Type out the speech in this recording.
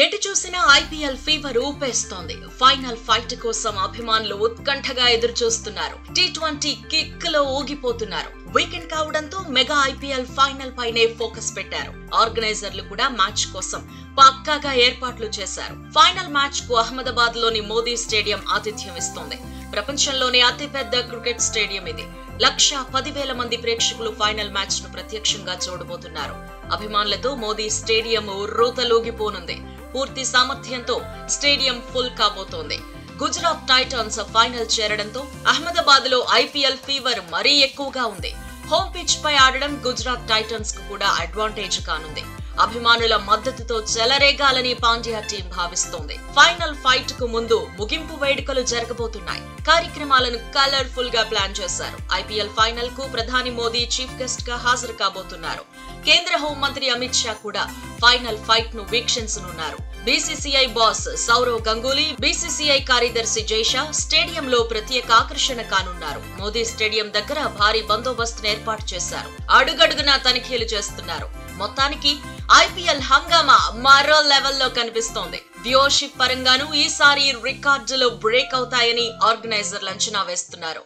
ఎటు చూసినా IPL fever ఊపేస్తోంది. ఫైనల్ ఫైట్ కోసం అభిమానులు ఉత్కంఠగా ఎదురు చూస్తున్నారు టీ ట్వంటీ కిక్లో ఊగిపోతున్నారు. వీకెండ్ కావడంతో మెగా ఐపీఎల్ ఫైనల్ పైనే ఫోకస్ పెట్టారు. ఆర్గనైజర్లు కూడా మ్యాచ్ కోసం పక్కాగా ఏర్పాట్లు చేశారు. ఫైనల్ మ్యాచ్కు అహ్మదాబాద్లోని మోదీ స్టేడియం ఆతిథ్యం ఇస్తోంది. ప్రపంచంలోనే అతిపెద్ద క్రికెట్ స్టేడియం ఇది. లక్ష పదివేల మంది ప్రేక్షకులు ఫైనల్ మ్యాచ్ను ప్రత్యక్షంగా చూడబోతున్నారు. అభిమానులతో మోదీ స్టేడియం ఉర్రూతలూగిపోనుంది పూర్తి సామర్థ్యంతో స్టేడియం ఫుల్ కాబోతోంది. గుజరాత్ టైటన్స్ ఫైనల్ చేరడంతో అహ్మదాబాద్లో ఐపీఎల్ ఫీవర్ మరీ ఎక్కువగా ఉంది. హోమ్ పిచ్ పై ఆడడం గుజరాత్ టైటన్స్కు కూడా అడ్వాంటేజ్ కానుంది. అభిమానుల మద్దతుతో చెలరేగాలని పాండ్యా టీం భావిస్తోంది. ఫైనల్ ఫైట్కు ముందు ముగింపు వేడుకలు జరగబోతున్నాయి. కార్యక్రమాలను కలర్ఫుల్గా ప్లాన్ చేశారు. ఐపీఎల్ ఫైనల్కు ప్రధాని మోదీ చీఫ్ గెస్ట్గా హాజరు కాబోతున్నారు. కేంద్ర హోంమంత్రి అమిత్ షా కూడా ఫైనల్ ఫైట్ను వీక్షించనున్నారు. BCCI boss Sourav Ganguly BCCI కార్యదర్శి జైషా స్టేడియంలో ప్రత్యేక ఆకర్షణ కానున్నారు. మోదీ స్టేడియం దగ్గర భారీ బందోబస్తును ఏర్పాటు చేశారు. అడుగడుగునా తనిఖీలు చేస్తున్నారు. మొత్తానికి ఐపీఎల్ హంగామా మరో లెవెల్లో కనిపిస్తోంది. వ్యూవర్షిప్ పరంగానూ ఈసారి రికార్డులు బ్రేక్ అవుతాయని ఆర్గనైజర్లు అంచనా వేస్తున్నారు.